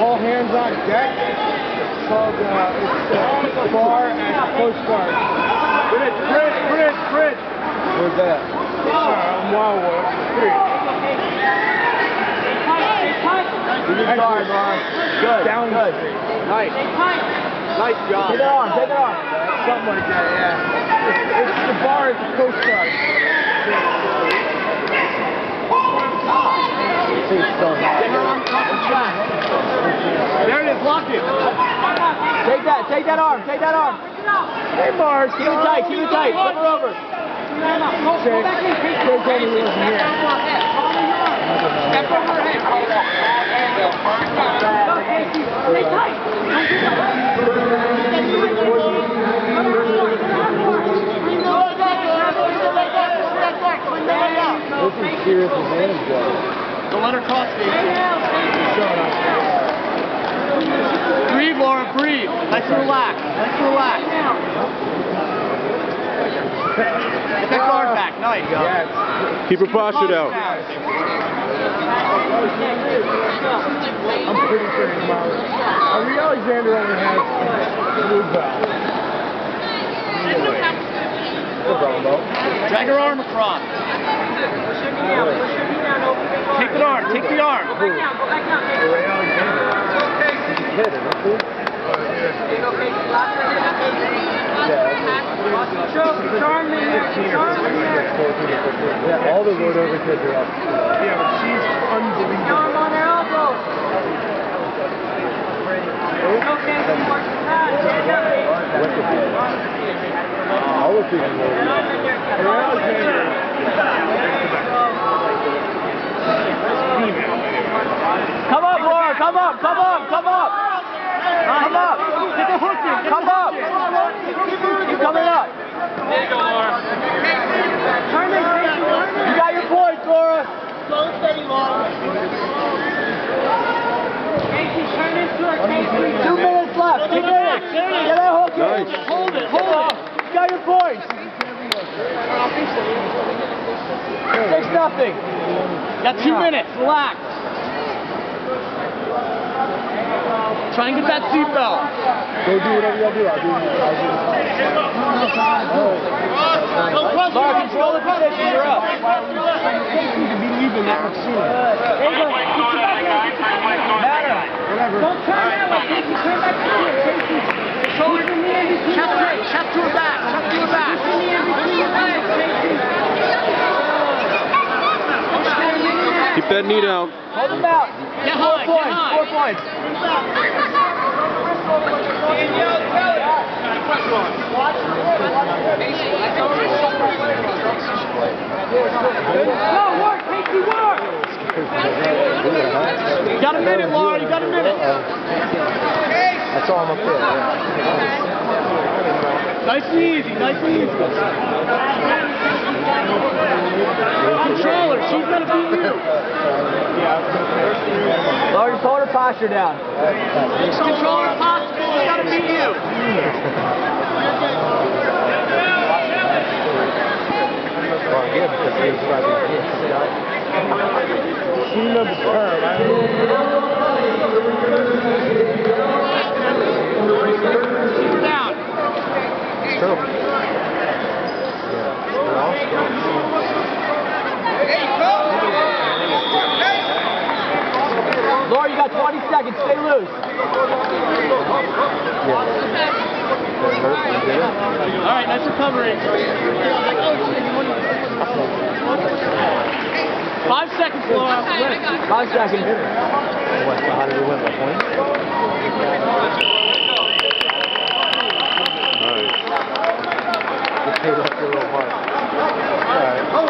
all hands on deck. It's called, uh, it's, uh bar at Coast Guard. Bridge, bridge, bridge, bridge. Where's that? Uh, Wildwood Street. Good Ron. Good. Down good. Nice. Nice job. Take it on. Take it on. Something like that, yeah. It's, it's the bar at the Coast Guard. There it is. Lock it. Take that. Take that arm. Take that arm. Hey, Mars. Keep it tight. Keep it tight. Flip her over. Shake. Shake wheels in here. This is serious advantage, though. Don't let her cross stage. Breathe, Laura, breathe. Nice and relax. Nice and relax. Get that guard back. Nice. Keep her posture down. I'm pretty sure he's Mars. Ari Alexander only has blue belt. Drag her arm across. Take the arm. Take the arm. Ari Alexander. Hit it, don't you? Yeah, all the road over kids are up. Yeah, but she's unbelievable. All the people know. Ari Alexander female. Come up, Laura. Come up. Come up. Come up. Come up. Get the hook in. Come up. Keep coming up. You got your points, Laura. Two minutes left. Two minutes. Get that hook in. Nice. Hold it. Hold it. You got your points. Six nothing. Got two minutes. Relax. Try and get that seatbelt. Go do whatever you gotta do. I'll do. I'll do. Laura, control the position. You're up. Kasey to be leaving that much sooner. Matter. Whatever. Chest straight. Chest to her back. Chest to her back. Keep that knee down. Hold him out. Get Four high, get points. High. Four points. You got a minute, Laura. You got a minute. That's all I'm up there. Yeah. Nice and easy. Nice and easy. Control her. She's gonna beat you. Laura, hold her posture down. Control her possible. She's gonna beat you. Well, yeah, because he was probably She knows the term. I Keep her down. True. Laura, you got 20 seconds. Stay loose. Yeah. All right, nice recovery. Five seconds, Laura. Five seconds. What, so how did we win? By points? Nice. Just paid off your little mark. All right.